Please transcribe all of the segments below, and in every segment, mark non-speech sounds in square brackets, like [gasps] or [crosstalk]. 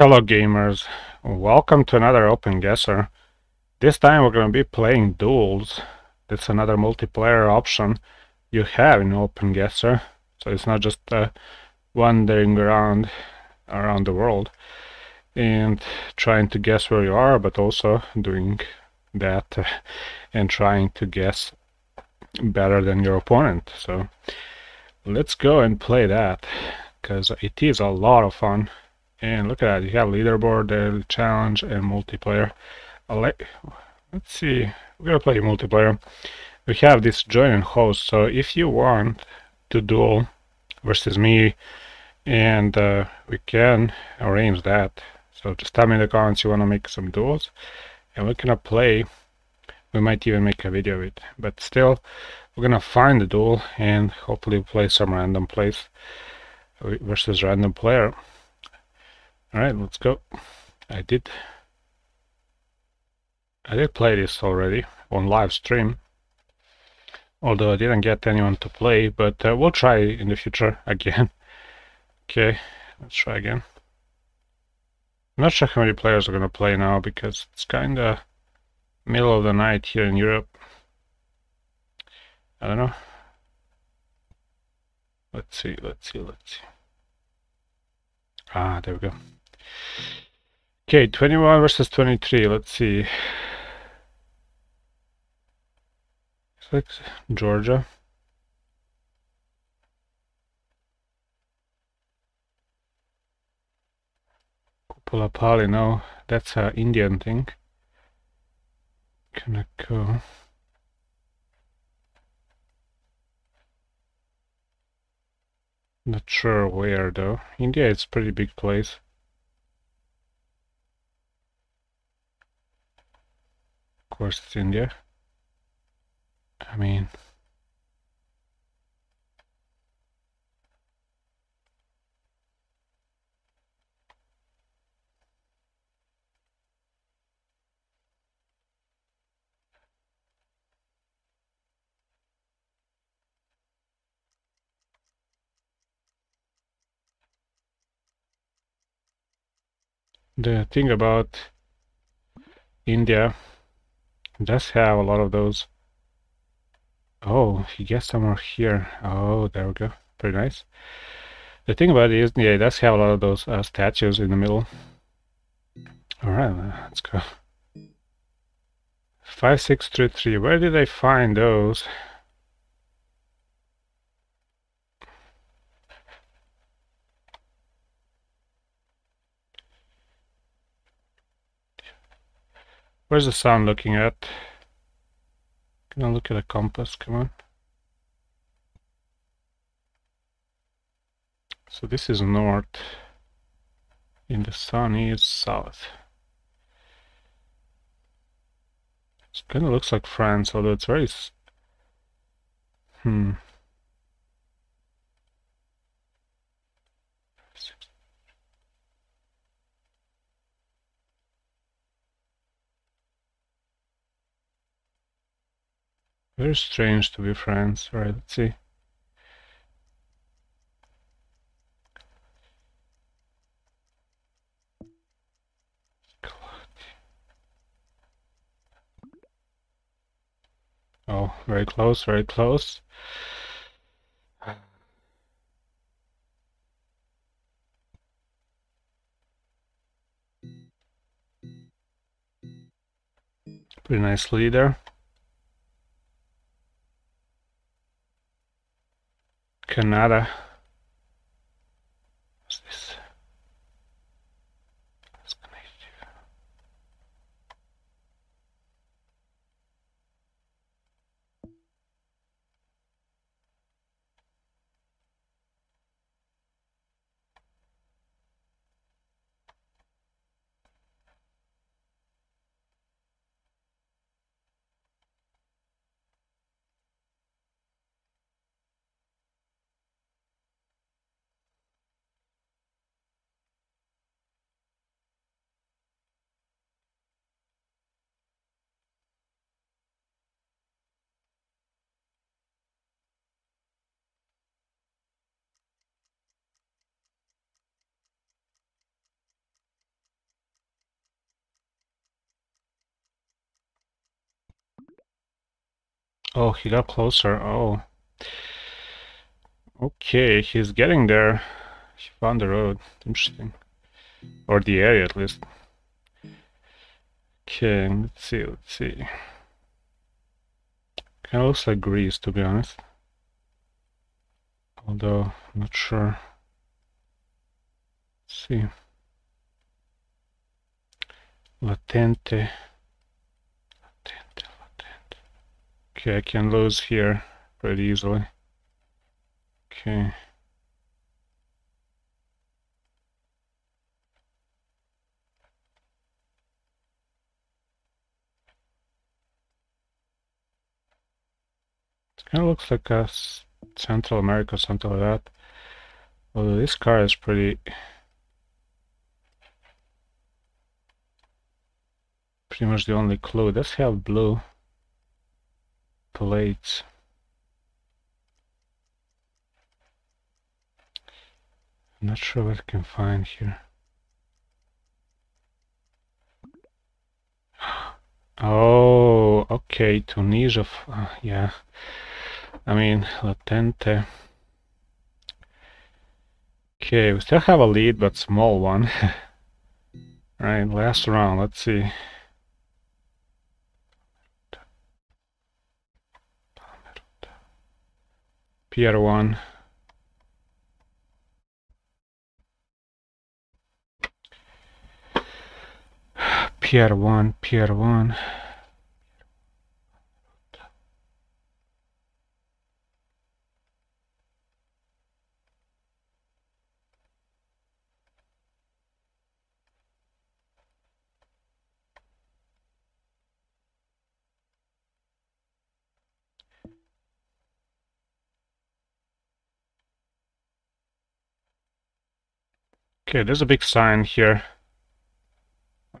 Hello gamers, welcome to another OpenGuessr. This time we're going to be playing duels. That's another multiplayer option you have in OpenGuessr. So it's not just uh, wandering around around the world and trying to guess where you are, but also doing that uh, and trying to guess better than your opponent. So let's go and play that because it is a lot of fun and look at that you have leaderboard daily challenge and multiplayer. Let's see we're gonna play multiplayer. We have this join and host so if you want to duel versus me and uh, we can arrange that. So just tell me in the comments you want to make some duels and we're gonna play. We might even make a video of it but still we're gonna find the duel and hopefully play some random place versus random player Alright, let's go. I did I did play this already on live stream. Although I didn't get anyone to play, but uh, we'll try in the future [laughs] again. okay, let's try again. I'm not sure how many players are gonna play now because it's kinda middle of the night here in Europe. I don't know. Let's see, let's see, let's see. Ah, there we go. Okay, 21 versus 23. Let's see. Six, Georgia. Pali, no, that's an Indian thing. Can I go? Not sure where though. India is pretty big place. Of course it's India. I mean... The thing about India does have a lot of those. Oh, he gets somewhere here. Oh, there we go. Pretty nice. The thing about it is, yeah, it does have a lot of those uh, statues in the middle. Alright, let's go. 5633, where did I find those? Where's the sun looking at? Can I look at a compass? Come on. So this is north. And the sun is south. It kind of looks like France, although it's very... Hmm. Very strange to be friends. Alright, let's see. Oh, very close, very close. Pretty nice leader. Canada. What's this? Oh, he got closer. Oh. Okay, he's getting there. He found the road. Interesting. Or the area, at least. Okay, let's see, let's see. Kind of looks like Greece, to be honest. Although, I'm not sure. Let's see. Latente. Latente, latente. Okay, I can lose here pretty easily. Okay. It kind of looks like a Central America, something like that. Although this car is pretty pretty much the only clue. It does have blue plates. I'm not sure what I can find here. [gasps] Oh, okay, Tunisia, uh, yeah. I mean, Latente. Okay, we still have a lead, but small one. [laughs] right, last round, let's see. Pier 1. Pier 1, PR1. Okay, there's a big sign here.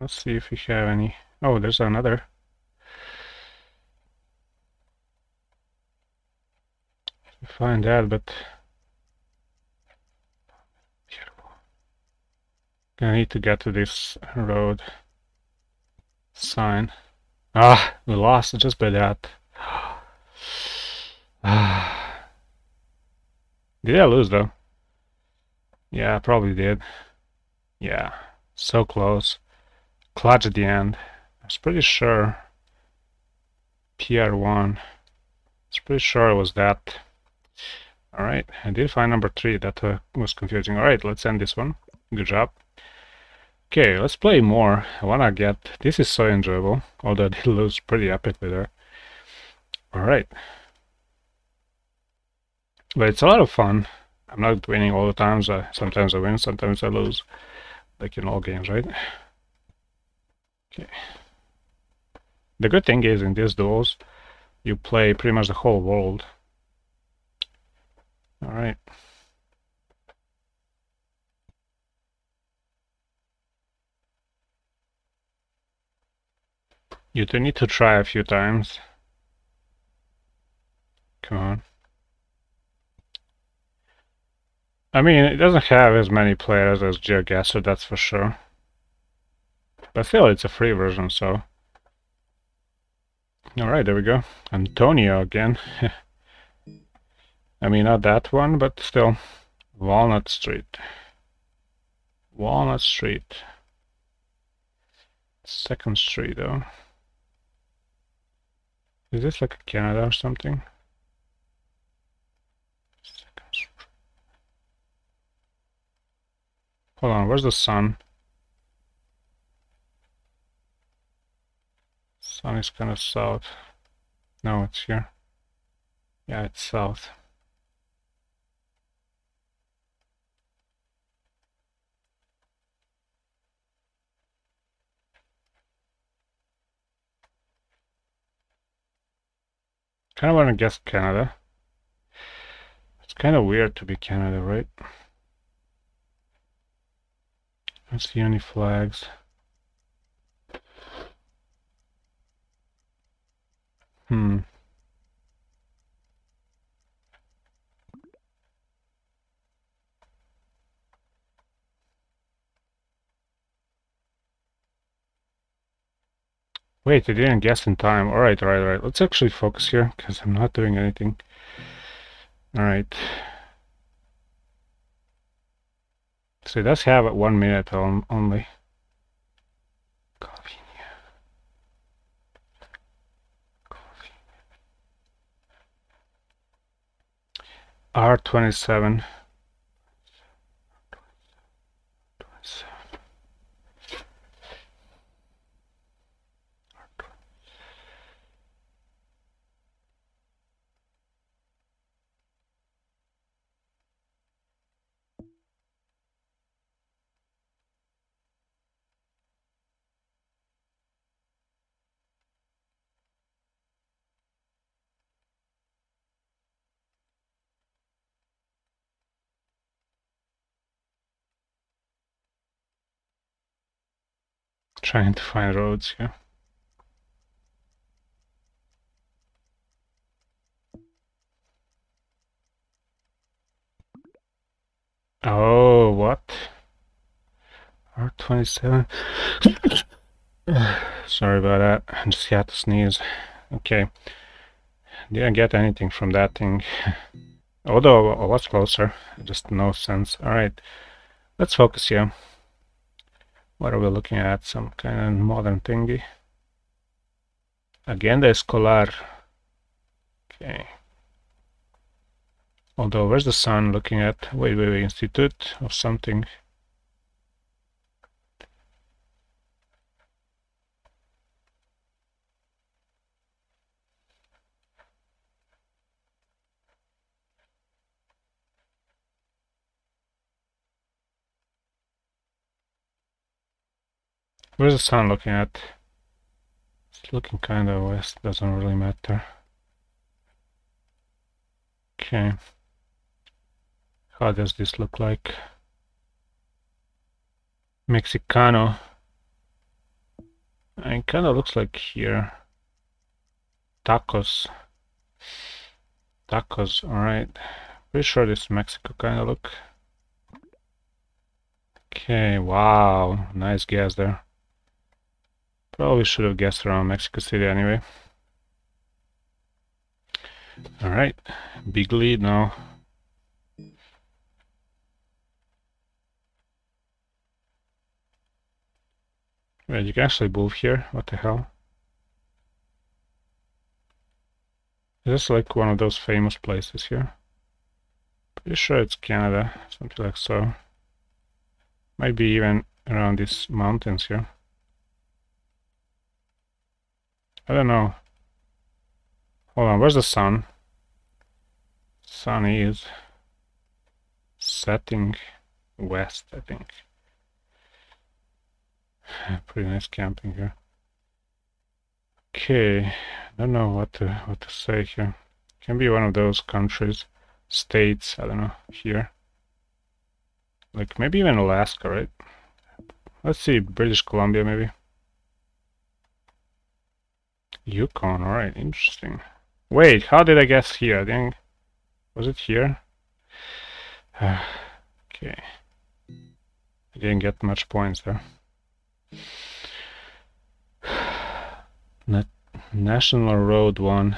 Let's see if we have any. Oh, there's another. Find that, but I need to get to this road sign. Ah, we lost just by that. [sighs] Did I lose though? Yeah, probably did. Yeah, so close. Clutch at the end. I was pretty sure PR1. I was pretty sure it was that. Alright, I did find number 3. That uh, was confusing. Alright, let's end this one. Good job. Okay, let's play more. I wanna get... This is so enjoyable. Although [laughs] it looks pretty epically there. Alright. But it's a lot of fun. I'm not winning all the times. I, sometimes I win, sometimes I lose. Like in all games, right? Okay. The good thing is in these duels, you play pretty much the whole world. Alright. You do need to try a few times. Come on. I mean, it doesn't have as many players as GeoGuessr, that's for sure. But still, it's a free version, so... Alright, there we go. Antonio again. [laughs] I mean, not that one, but still. Walnut Street. Walnut Street. Second Street, though. Is this like Canada or something? Hold on, where's the sun? Sun is kind of south. No, it's here. Yeah, it's south. Kind of want to guess Canada. It's kind of weird to be Canada, right? Don't see any flags. Hmm. Wait, I didn't guess in time. Alright, alright, alright. Let's actually focus here, because I'm not doing anything. Alright. So it does have it one minute on, only. R27 trying to find roads here. Oh, what? R27. [sighs] Sorry about that. I just had to sneeze. Okay. Didn't get anything from that thing. [laughs] Although I was closer. Just no sense. Alright. Let's focus here. What are we looking at? Some kind of modern thingy. Agenda escolar. Okay. Although, where's the sun looking at? Wait, wait, wait, institute of something. Where's the sun looking at? It's looking kind of west, doesn't really matter. Okay. How does this look like? Mexicano. It kind of looks like here. Tacos. Tacos, alright. Pretty sure this Mexico kind of look. Okay, wow, nice gas there. Probably should have guessed around Mexico City anyway. Alright, big lead now. Wait, you can actually move here? What the hell? Is this like one of those famous places here? Pretty sure it's Canada, something like so. Maybe even around these mountains here. I don't know. Hold on, where's the sun? Sun is setting west, I think. [sighs] Pretty nice camping here. Okay, I don't know what to what to say here. Can be one of those countries, states, I don't know, here. Like maybe even Alaska, right? Let's see, British Columbia maybe. Yukon, alright, interesting. Wait, how did I guess here? I think, was it here? [sighs] okay. I didn't get much points there. [sighs] National Road 1.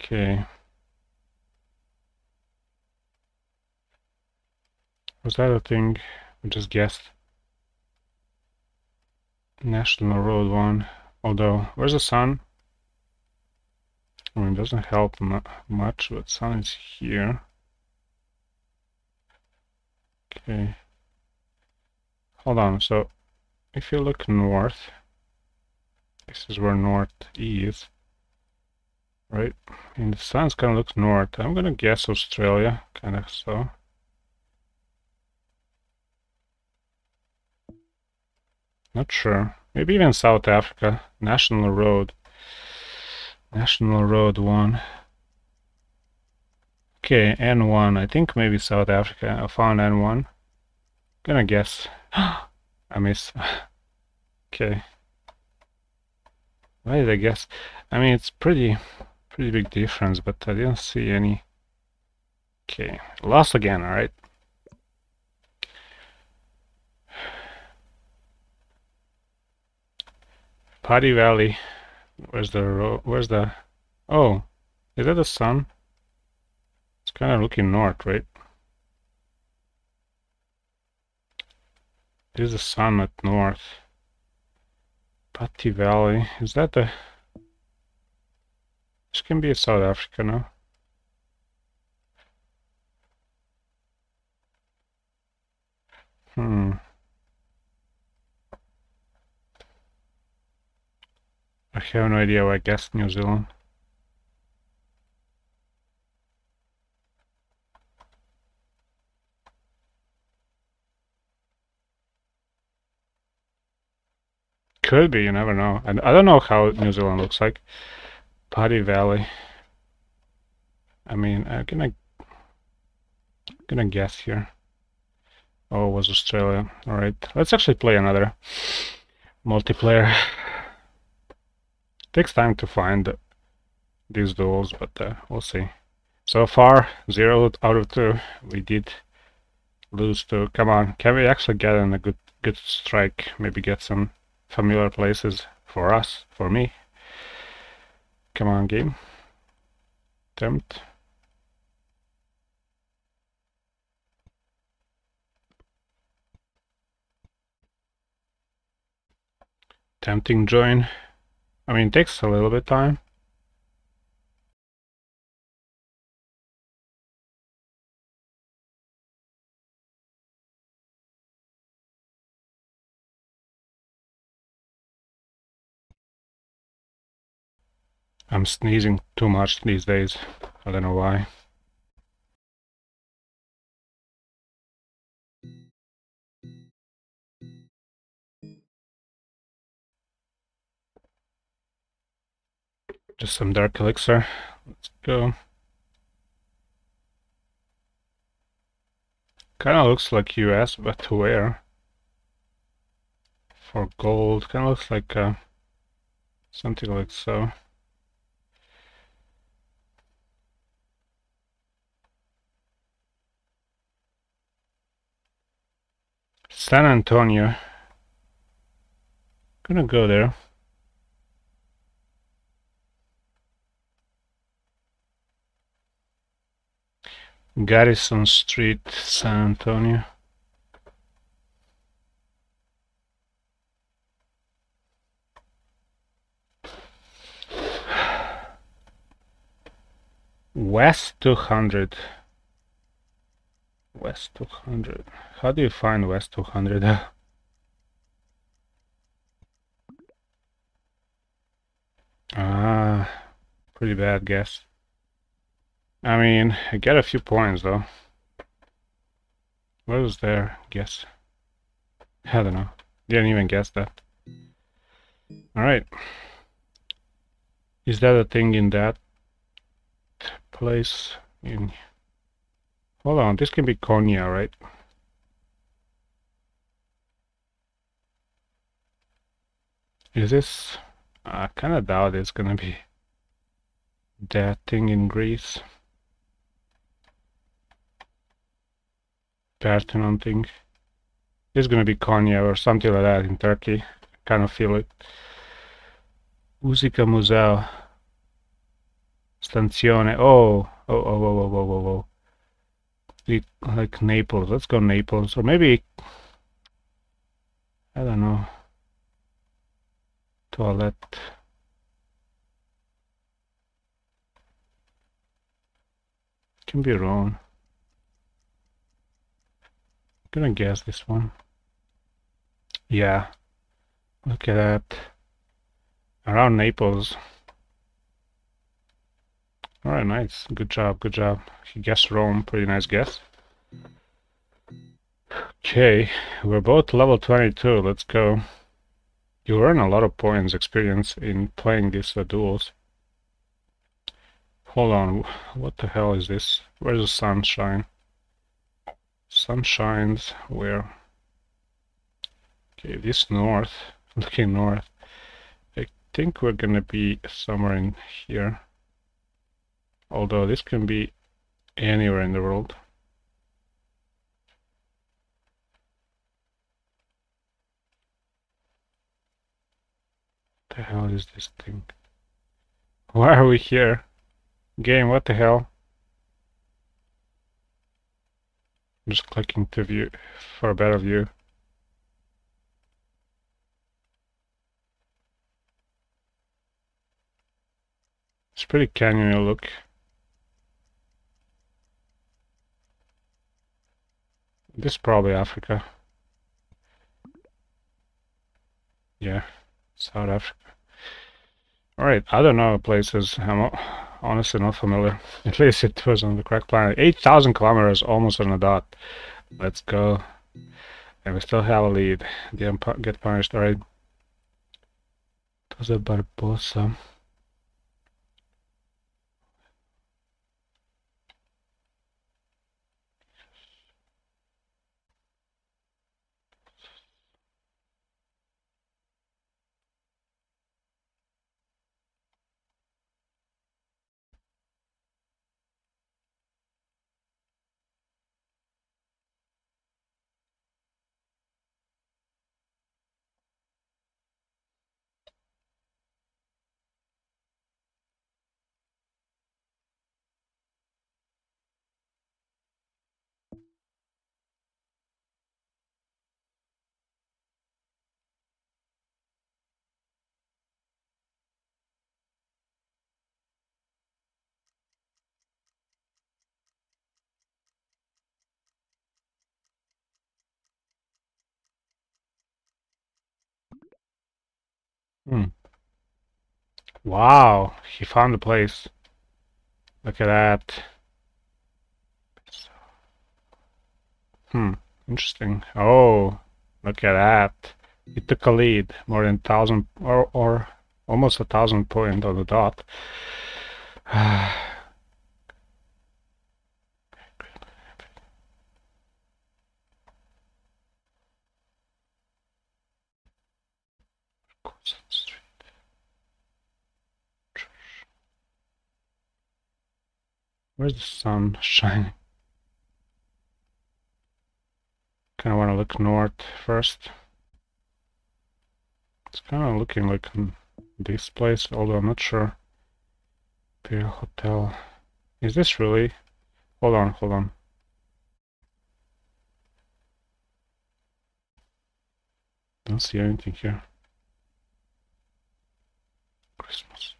Okay. Was that a thing? I just guessed. National Road 1. Although, where's the sun? I mean, it doesn't help much, but sun is here. Okay. Hold on, so if you look north, this is where north is, right? And the sun's kind of looks north. I'm gonna guess Australia, kind of so. Not sure. Maybe even South Africa. National Road. National Road 1. Okay, N1. I think maybe South Africa. I found N1. Gonna guess. [gasps] I miss. [sighs] okay. Why did I guess? I mean, it's pretty, pretty big difference, but I didn't see any. Okay, lost again, alright. Paddy Valley. Where's the road? Where's the... Oh, is that the sun? It's kind of looking north, right? There's the sun at north. Patti Valley. Is that the... This can be South Africa now. Hmm. I have no idea I guessed New Zealand. Could be, you never know. And I don't know how New Zealand looks like. Paddy Valley. I mean, I'm gonna gonna guess here. Oh, was Australia. Alright, let's actually play another multiplayer. Takes time to find these duels, but uh, we'll see. So far, 0 out of 2. We did lose 2. Come on, can we actually get in a good good strike? Maybe get some familiar places for us, for me. Come on, game. Attempt. Tempting join. I mean, it takes a little bit time. I'm sneezing too much these days. I don't know why. Just some dark elixir. Let's go. Kinda looks like US, but where? For gold, kinda looks like uh, something like so. San Antonio. Gonna go there. Garrison Street, San Antonio. West 200. West 200. How do you find West 200? [laughs] ah, pretty bad guess. I mean, I get a few points though. What was there? Guess. I don't know. Didn't even guess that. Alright. Is that a thing in that place? In Hold on, this can be Konya, right? Is this... I kinda doubt it's gonna be that thing in Greece. Parthenon thing. It's gonna be Konya or something like that in Turkey. I kind of feel it. Musica Museo. Stanzione. Oh, oh, oh, oh, oh, oh, oh, oh like Naples. Let's go Naples. Or maybe, I don't know, toilet. Can be wrong. Gonna guess this one. Yeah. Look at that. Around Naples. Alright, nice. Good job, good job. He guessed Rome. Pretty nice guess. Okay, we're both level 22. Let's go. You earn a lot of points experience in playing these uh, duels. Hold on, what the hell is this? Where's the sunshine? Sun shines where? Okay, this north, [laughs] looking north. I think we're gonna be somewhere in here although this can be anywhere in the world. the hell is this thing? Why are we here? Game, what the hell? I'm just clicking to view for a better view. It's pretty canyony look. This is probably Africa. Yeah, South Africa. Alright, I don't know places. I'm honestly not familiar. At least it was on the correct planet. 8,000 kilometers, almost on the dot. Let's go. And we still have a lead. Get punished, alright. Was a Barbosa. Hmm. Wow, he found the place. Look at that. Hmm, interesting. Oh, look at that. He took a lead, more than thousand or or almost a thousand point on the dot. [sighs] Where's the sun shining? Kind of want to look north first. It's kind of looking like this place, although I'm not sure. Imperial Hotel. Is this really? Hold on, hold on. Don't see anything here. Christmas.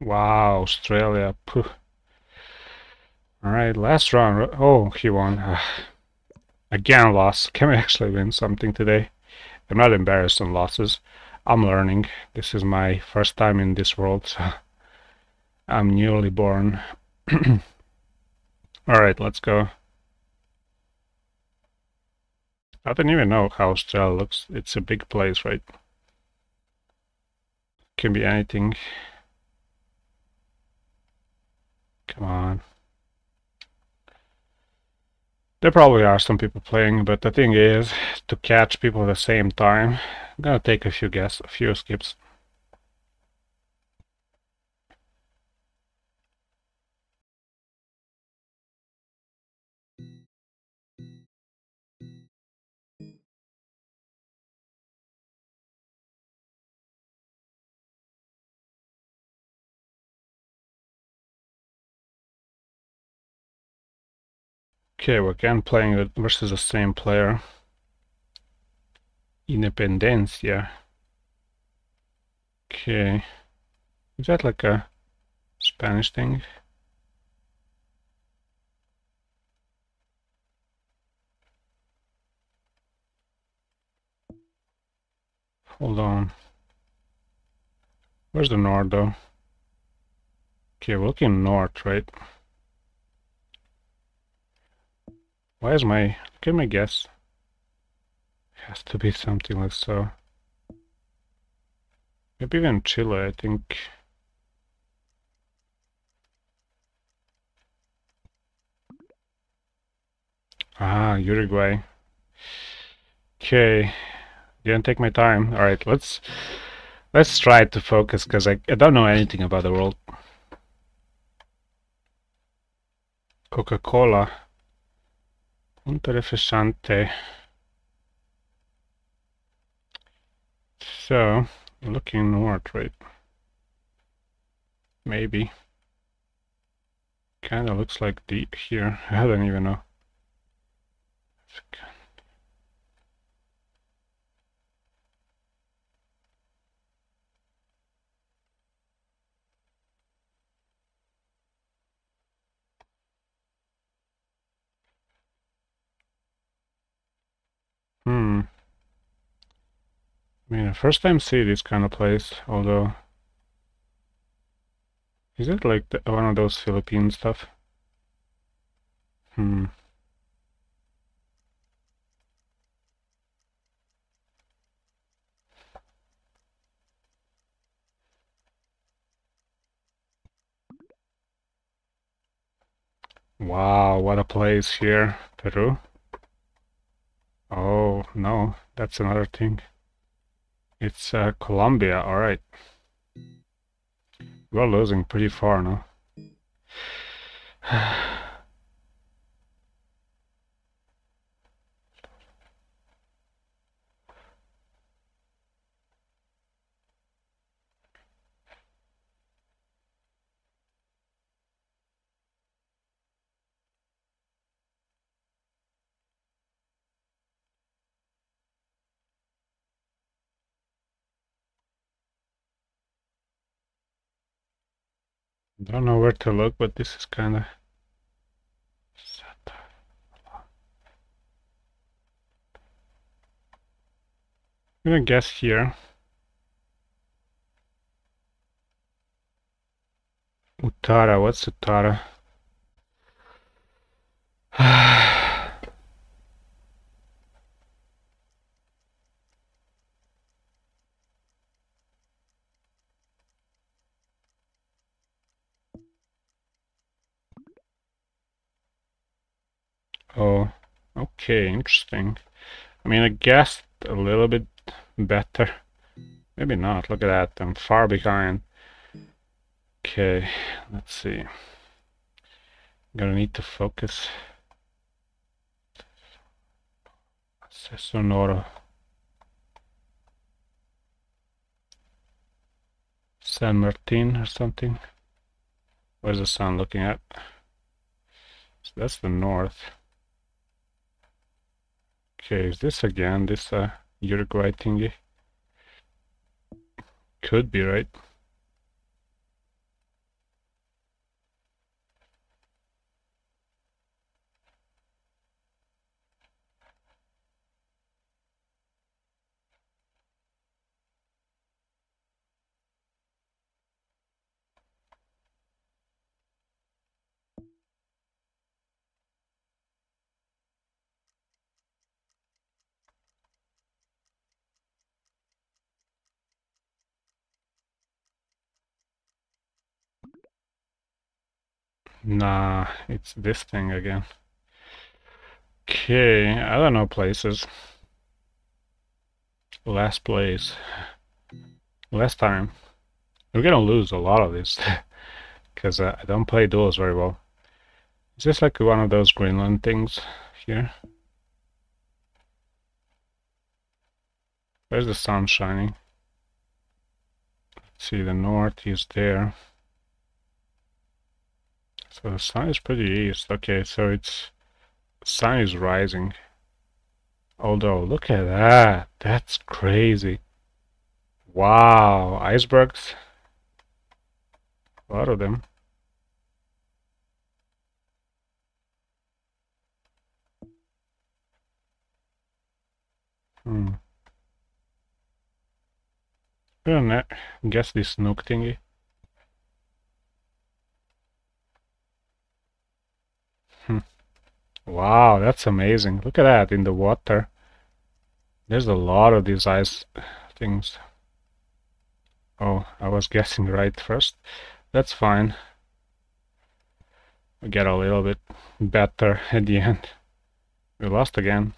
Wow, Australia. Alright, last round. Oh, he won. Uh, again, loss. Can we actually win something today? I'm not embarrassed on losses. I'm learning. This is my first time in this world, so I'm newly born. [clears throat] Alright, let's go. I don't even know how Australia looks. It's a big place, right? Can be anything. Come on. There probably are some people playing, but the thing is, to catch people at the same time, I'm gonna take a few guess, a few skips. Okay, we're again playing with, versus the same player. Independencia. Okay. Is that like a Spanish thing? Hold on. Where's the north though? Okay, we're looking north, right? Why is my... Give me a guess. It Has to be something like so. Maybe even Chile, I think. Ah, Uruguay. Okay. Didn't take my time. Alright, let's Let's try to focus because I, I don't know anything about the world. Coca-Cola. Punto refrescante. So, looking north, right? Maybe. Kinda looks like deep here. [laughs] I don't even know. Hmm. I mean, first time see this kind of place, although... Is it like the, one of those Philippine stuff? Hmm. Wow, what a place here, Peru. Oh, no, that's another thing. It's uh, Colombia, alright. We're losing pretty far now. [sighs] [sighs] I don't know where to look, but this is kind of I'm gonna guess here. Utara, what's Utara? Oh, okay, interesting. I mean, I guessed a little bit better. Maybe not, look at that, I'm far behind. Okay, let's see. I'm gonna need to focus. Sonoro. San Martin or something. Where's the sun looking at? So that's the north. Okay, is this again, this uh, Uruguay thingy? Could be, right? Nah, it's this thing again. Okay, I don't know places. Last place. Last time. We're gonna lose a lot of this. [laughs] Because uh, I don't play duels very well. Is this like one of those Greenland things here? Where's the sun shining? Let's see, the north is there. So the sun is pretty east. Okay, so it's sun is rising. Although, look at that. That's crazy. Wow, icebergs. A lot of them. Hmm. I guess this Nuuk thingy. Hmm. Wow, that's amazing. Look at that in the water. There's a lot of these ice things. Oh, I was [laughs] guessing right first. That's fine. We get a little bit better at the end. We lost again.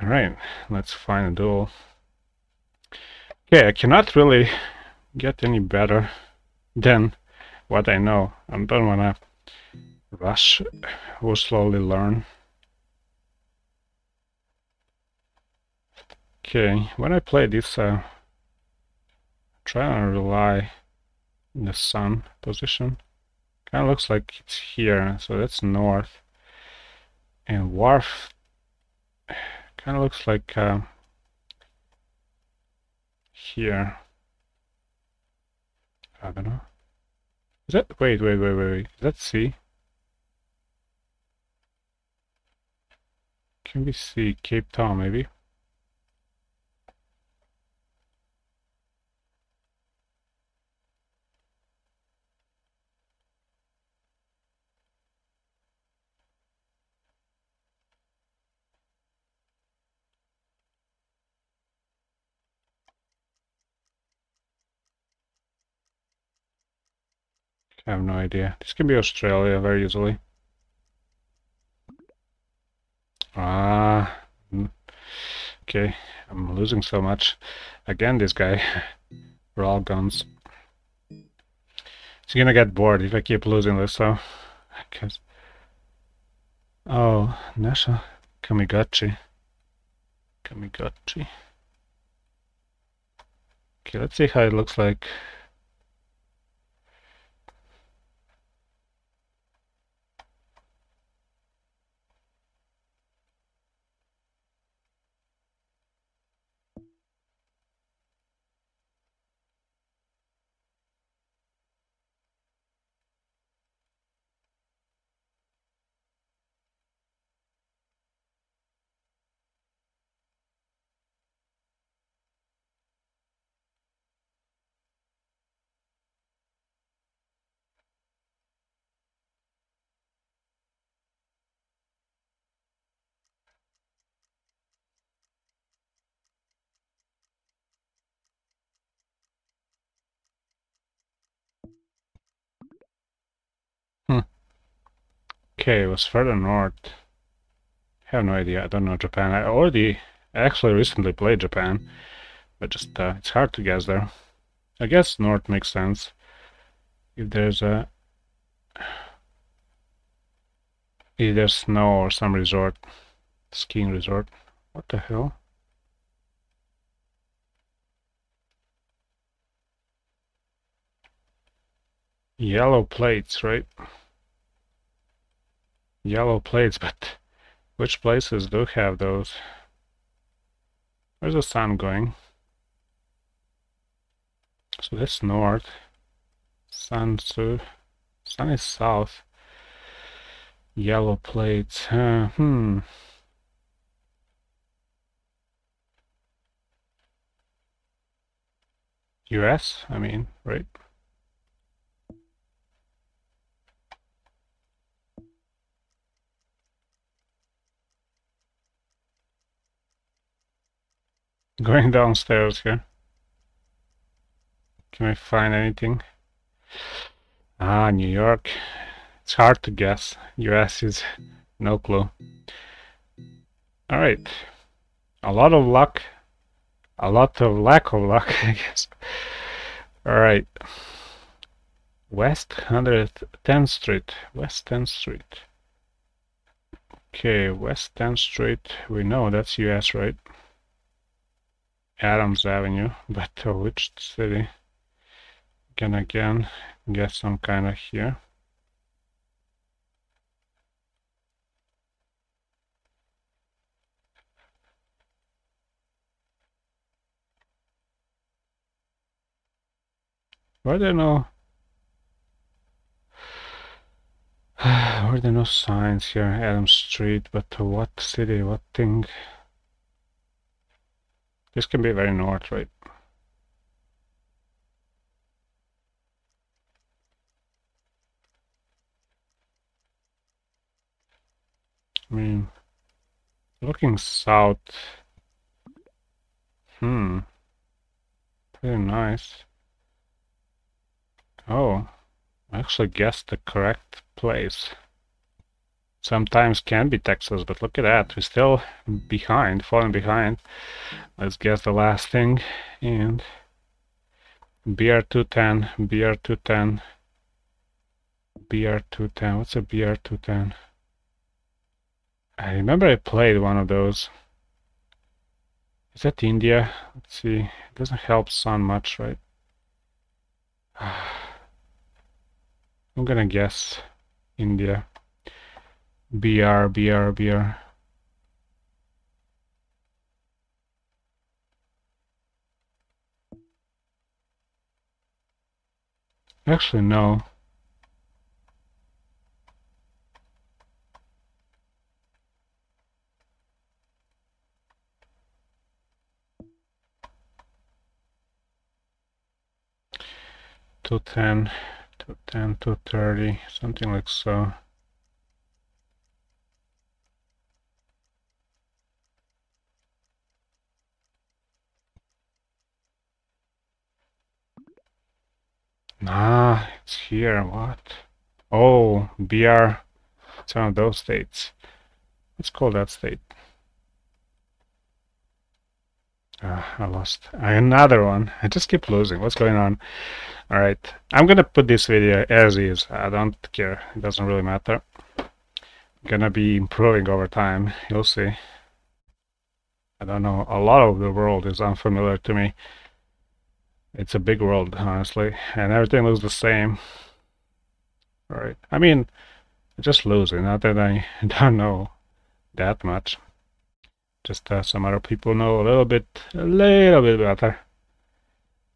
Alright, let's find a duel. Okay, I cannot really get any better than what I know. I don't wanna rush, we'll slowly learn. Okay, when I play this, uh, try and rely on the sun position. Kind of looks like it's here, so that's north. And wharf kind of looks like uh, here. I don't know. Is that wait, wait, wait, wait, wait. Is that C? Can we see Cape Town maybe? I have no idea. This can be Australia very easily. Ah, mm. okay. I'm losing so much. Again, this guy. [laughs] We're all guns. He's gonna get bored if I keep losing this, so... Cause... Oh, Nasha Kamigachi. Kamigachi. Okay, let's see how it looks like Okay, it was further north. I have no idea. I don't know Japan. I already actually recently played Japan, but just uh, it's hard to guess there. I guess north makes sense. If there's a either snow or some resort, skiing resort. What the hell? Yellow plates, right? Yellow plates, but which places do have those? Where's the sun going? So that's north. Sun to sun is south. Yellow plates. Uh, hmm. US, I mean, right? Going downstairs here. Can I find anything? Ah, New York. It's hard to guess. US is no clue. Alright. A lot of luck. A lot of lack of luck, [laughs] I guess. Alright. West 110th Street. West 10th Street. Okay, West 10th Street. We know that's US, right? Adams Avenue, [laughs] but which city? Can again get some kind of here. Were there no [sighs] were there no signs here, Adams Street, but what city, what thing? This can be very north, right? I mean, looking south. Hmm. Pretty nice. Oh, I actually guessed the correct place sometimes can be Texas, but look at that. We're still behind, falling behind. Let's guess the last thing. And BR210, BR210, BR210. What's a BR210? I remember I played one of those. Is that India? Let's see. It doesn't help sun much, right? [sighs] I'm gonna guess India. BR, BR, BR. Actually, no. Two ten, two ten, two thirty, something like so. Nah, it's here. What? Oh, BR. It's one of those states. Let's call that state. Uh, I lost another one. I just keep losing. What's going on? All right, I'm gonna put this video as is. I don't care. It doesn't really matter. I'm gonna be improving over time. You'll see. I don't know. A lot of the world is unfamiliar to me. It's a big world, honestly, and everything looks the same. Alright, I mean, just losing, not that I [laughs] don't know that much. Just uh, some other people know a little bit, a little bit better.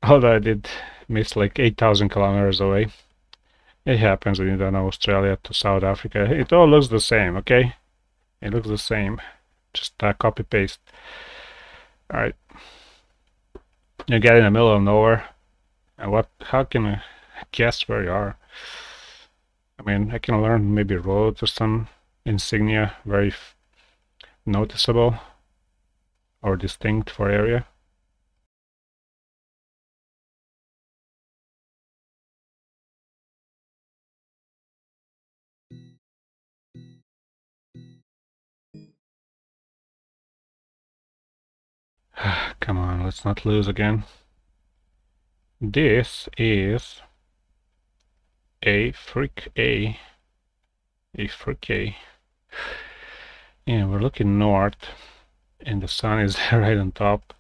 Although I did miss like 8,000 kilometers away. It happens when you know Australia to South Africa. It all looks the same, okay? It looks the same. Just uh, copy paste. Alright you get in the middle of nowhere and what how can I guess where you are? I mean I can learn maybe roads or some insignia very noticeable or distinct for area [sighs] Come on, let's not lose again. This is Africa. A freak A. And we're looking north and the sun is [laughs] right on top.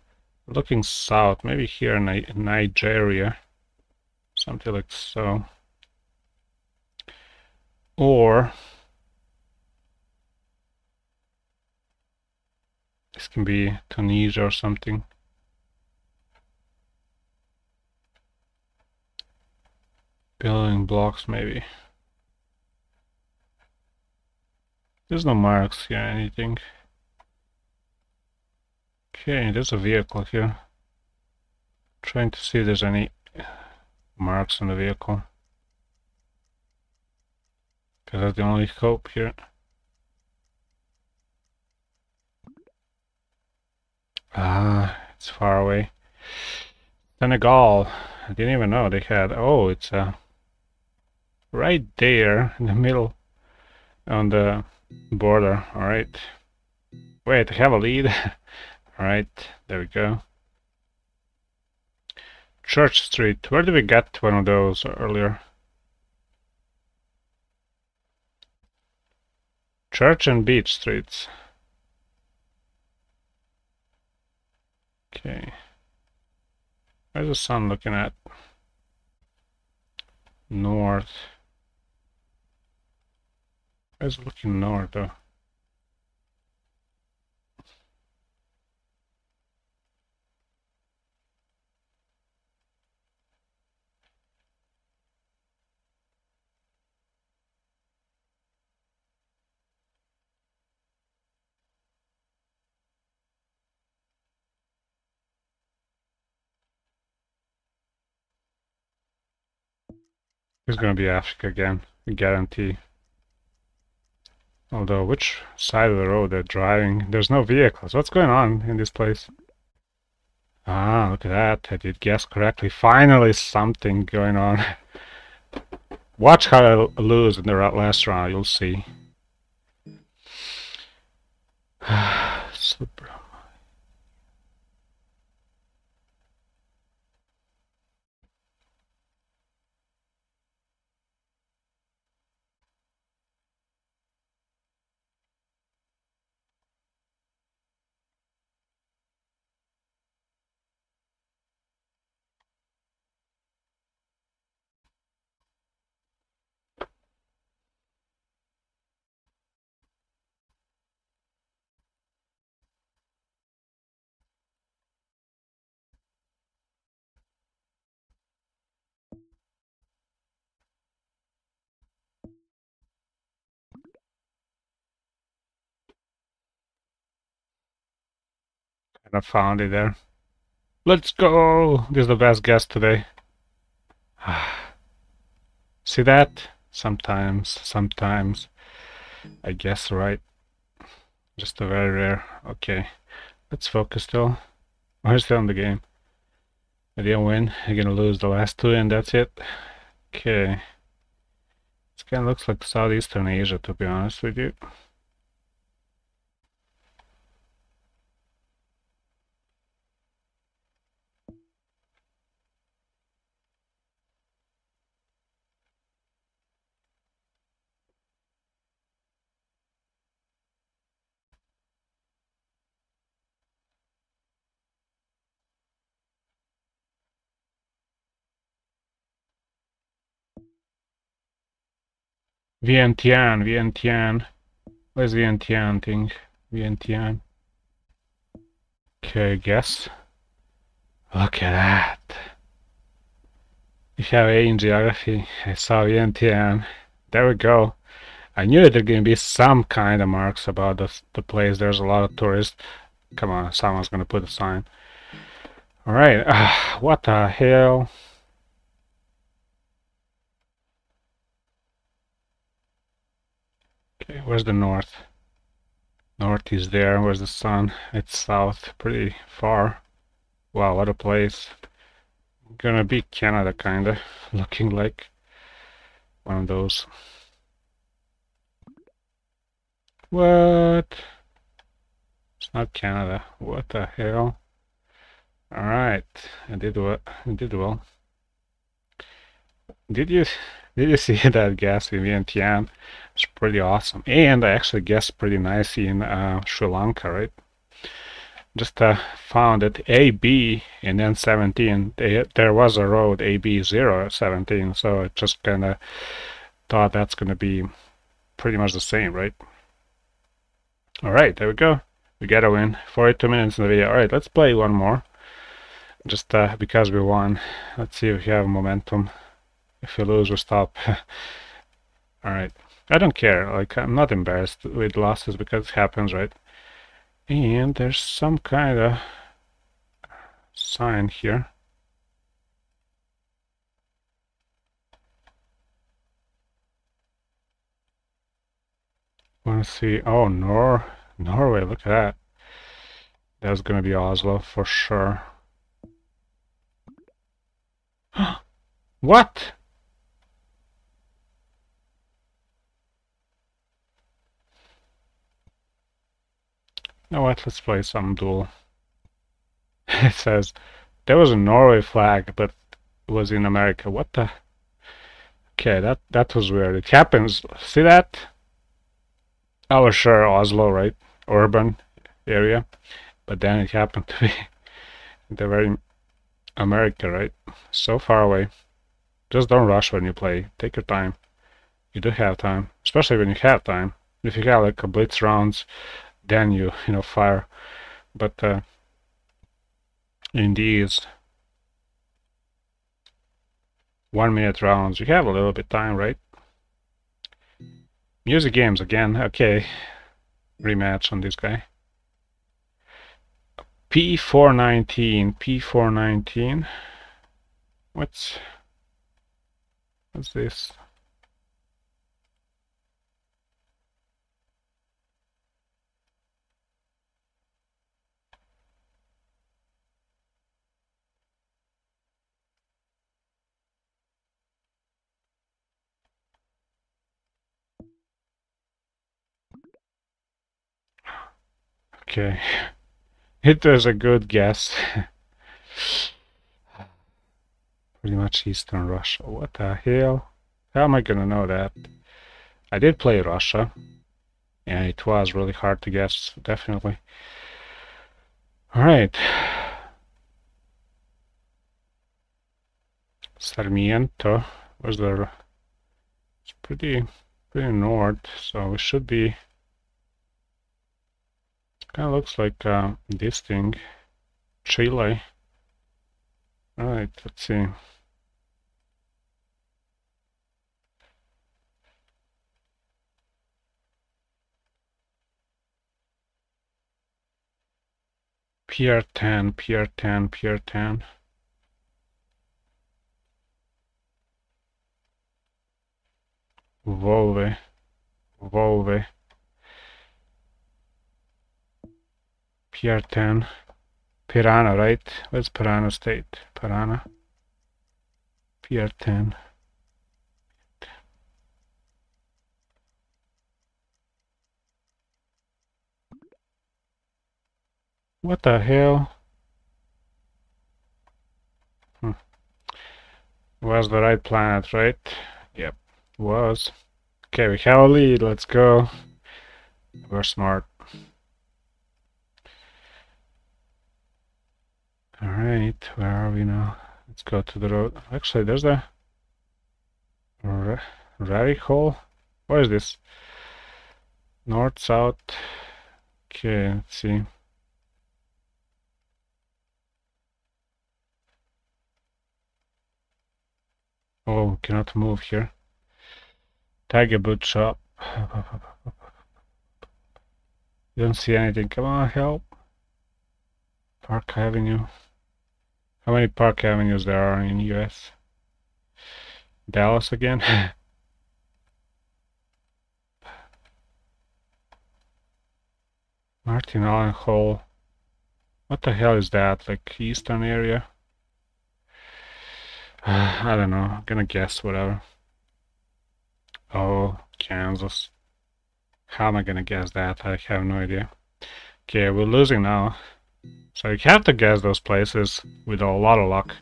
looking south, maybe here in Nigeria. Something like so. Or This can be Tunisia or something. Building blocks maybe. There's no marks here, anything. Okay, there's a vehicle here. Trying to see if there's any marks on the vehicle. Because that's the only hope here. Ah, it's far away. Senegal. I didn't even know they had. Oh, it's uh, right there in the middle on the border. All right. Wait, I have a lead. [laughs] All right, there we go. Church Street. Where did we get one of those earlier? Church and Beach Streets. Okay. Where's the sun looking at? North. Where's looking north though? It's gonna be Africa again, guarantee. Although, which side of the road they're driving? There's no vehicles. What's going on in this place? Ah, look at that. I did guess correctly. Finally something going on. [laughs] Watch how I lose in the last round, you'll see. [sighs] And I found it there. Let's go! This is the best guess today. [sighs] See that? Sometimes, sometimes. I guess right. Just a very rare. Okay. Let's focus still. Oh, We're still in the game. I didn't win. I'm gonna lose the last two and that's it. Okay. This kind of looks like Southeastern Asia to be honest with you. Vientiane, Vientiane. Where's Vientiane thing? Vientiane. Okay, guess. Look at that. If you have A in geography, I saw Vientiane. There we go. I knew there gonna be some kind of marks about the, the place. There's a lot of tourists. Come on, someone's gonna put a sign. Alright, uh, [sighs] what the hell? Okay, where's the north? North is there. Where's the sun? It's south, pretty far. Wow, what a place. Gonna be Canada, kinda. [laughs] Looking like one of those. What? It's not Canada. What the hell? Alright, I did what I did well. Did you did you [laughs] see that gas in Vientiane? It's pretty awesome. And I actually guessed pretty nicely in uh, Sri Lanka, right? Just uh, found that AB and then 17, they, there was a road AB 0, 017, so I just kind of thought that's going to be pretty much the same, right? All right, there we go. We got a win. 42 minutes in the video. All right, let's play one more. Just uh, because we won. Let's see if we have momentum. If we lose, we stop. [laughs] All right. I don't care, like I'm not embarrassed with losses because it happens, right? And there's some kind of sign here. Want to see? Oh, Nor Norway. Look at that. That's gonna be Oslo for sure. [gasps] what? What, let's play some duel. [laughs] it says, there was a Norway flag, but it was in America. What the? Okay, that, that was weird. It happens. See that? I was sure Oslo, right? Urban area. But then it happened [laughs] to be the very America, right? So far away. Just don't rush when you play. Take your time. You do have time. Especially when you have time. If you have like a blitz rounds, then you you know fire. But uh, in these one minute rounds you have a little bit time right? Music games again okay. Rematch on this guy. P419 P419 what's what's this Okay. It was a good guess. Pretty much Eastern Russia. What the hell? How am I gonna know that? I did play Russia. And it was really hard to guess, definitely. Alright. Sarmiento was there. It's pretty pretty north, so we should be Kind of looks like uh, this thing, Chile. Alright, let's see. Pier 10, Pier 10, Pier 10. Volve, Volve. Pier 10. Piranha, right? Where's Piranha State? Piranha. Pier 10. What the hell? Hmm. Was the right planet, right? Yep, was. Okay, we have a lead, let's go. We're smart. Alright, where are we now? Let's go to the road. Actually, there's the rabbit hole. What is this? North, south. Okay, let's see. Oh, cannot move here. Tiger boot shop. You [laughs] don't see anything. Come on, help. Park Avenue. How many Park Avenues there are in US? Dallas again? [laughs] Martin Allen Hall. What the hell is that? Like eastern area? [sighs] I don't know. I'm gonna guess whatever. Oh, Kansas. How am I gonna guess that? I have no idea. Okay, we're losing now. So you have to guess those places with a lot of luck.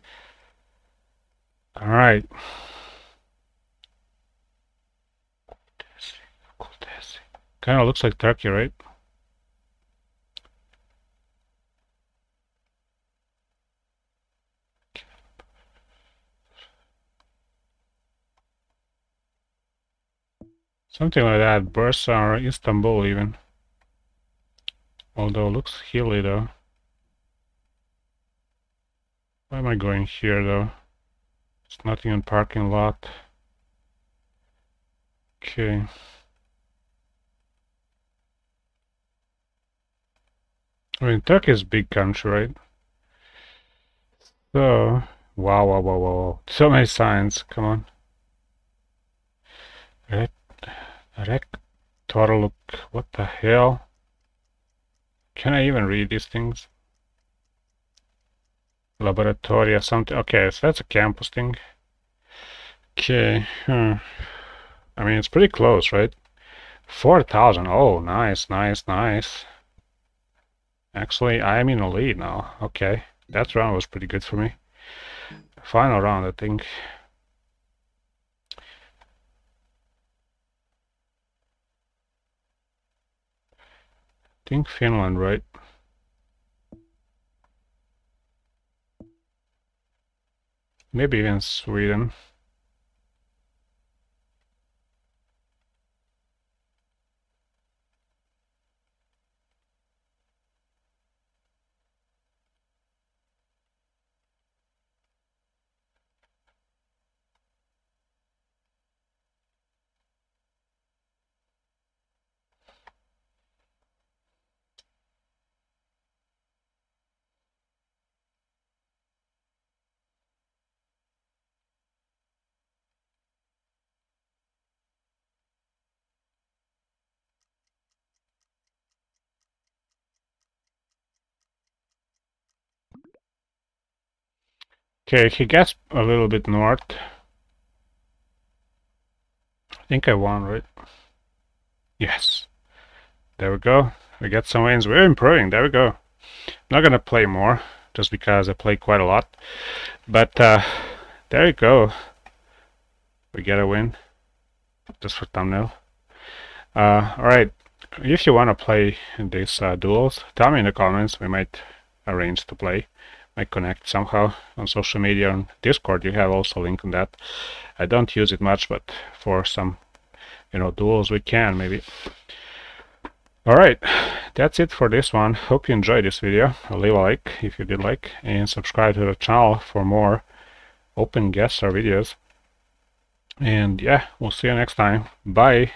Alright. Kind of looks like Turkey, right? Something like that, Bursa or Istanbul even. Although looks hilly though. Why am I going here though? It's nothing in parking lot. Okay. I mean, Turkey is big country, right? So, wow, wow, wow, wow. So many signs, come on. Rec, rector look, what the hell? Can I even read these things? Laboratoria something. Okay, so that's a campus thing. Okay. Hmm. I mean, it's pretty close, right? 4,000. Oh, nice, nice, nice. Actually, I am in the lead now. Okay. That round was pretty good for me. Final round, I think. I think Finland, right? Maybe even Sweden. Okay, he gets a little bit north. I think I won, right? Yes. There we go. We get some wins. We're improving. There we go. I'm not going to play more, just because I play quite a lot. But uh, there you go. We get a win. Just for thumbnail. Uh, Alright. If you want to play these uh, duels, tell me in the comments. We might arrange to play. I connect somehow on social media on Discord. You have also link on that. I don't use it much, but for some, you know, duels we can maybe. Alright, that's it for this one. Hope you enjoyed this video. Leave a like if you did like and subscribe to the channel for more OpenGuessr videos. And yeah, we'll see you next time. Bye!